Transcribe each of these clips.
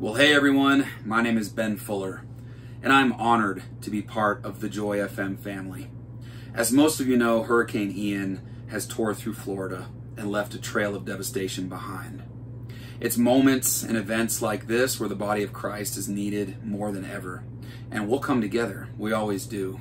Well, hey everyone, my name is Ben Fuller, and I'm honored to be part of the Joy FM family. As most of you know, Hurricane Ian has tore through Florida and left a trail of devastation behind. It's moments and events like this where the body of Christ is needed more than ever, and we'll come together. We always do.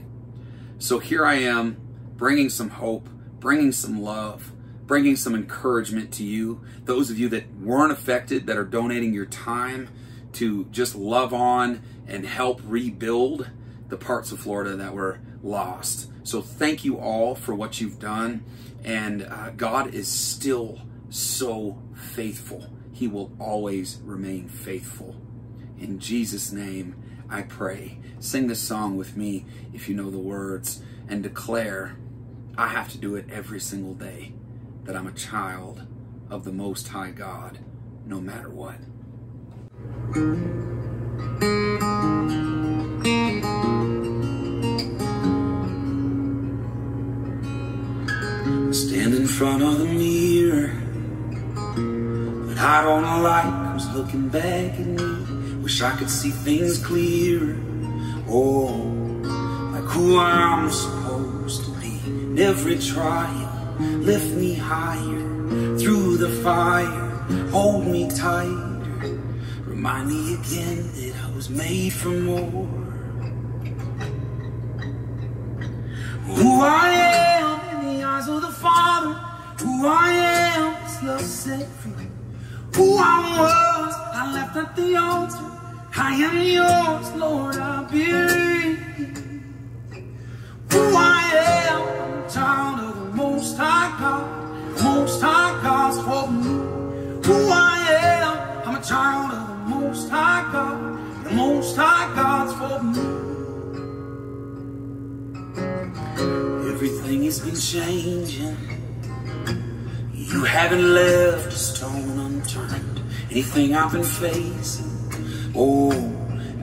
So here I am, bringing some hope, bringing some love, bringing some encouragement to you, those of you that weren't affected, that are donating your time to just love on and help rebuild the parts of Florida that were lost. So thank you all for what you've done. And uh, God is still so faithful. He will always remain faithful. In Jesus' name, I pray. Sing this song with me if you know the words and declare I have to do it every single day that I'm a child of the Most High God, no matter what. Stand in front of the mirror, but I don't like who's looking back at me. Wish I could see things clearer. Oh, like who I'm supposed to be. In every trial, lift me higher through the fire, hold me tighter. Remind me again that I was made for more. Who I am in the eyes of the Father, who I am is love set free. Who I was, I left at the altar. I am yours, Lord, I believe. Everything has been changing. You haven't left a stone unturned. Anything I've been facing. Oh,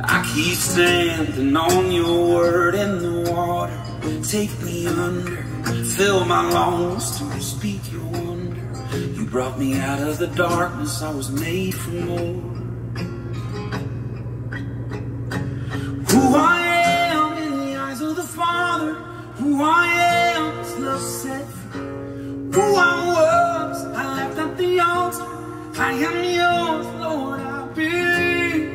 I keep standing on your word in the water. Take me under, fill my lungs to speak your wonder. You brought me out of the darkness, I was made for more. I am yours, Lord, I believe.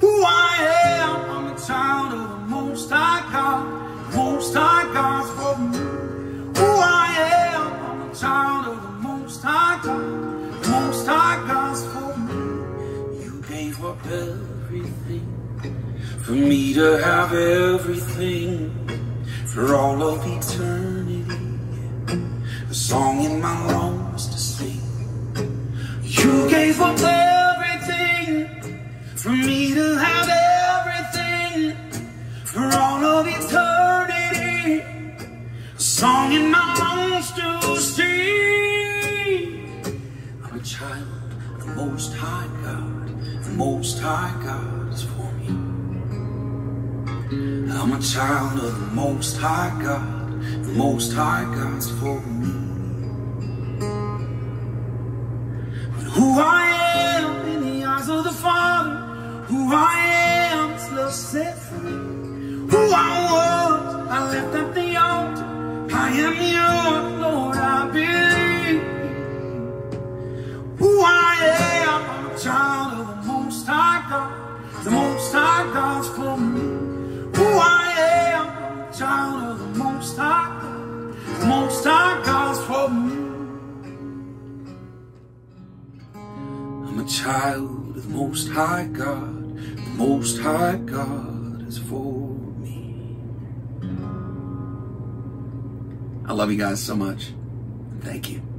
Who I am, I'm a child of the Most High God. Most High God's for me. Who I am, I'm a child of the Most High God. Most High God's for me. You gave up everything for me to have everything for all of eternity. A song in my lungs. Gave everything for me to have everything for all of eternity. A song in my lungs to sing. I'm a child of the Most High God. The Most High God is for me. I'm a child of the Most High God. The Most High God's for me. Who I am in the eyes of the Father, who I am is love set free. Who I was, I left at the altar. I am yours, a child of the Most High God. The Most High God is for me. I love you guys so much. Thank you.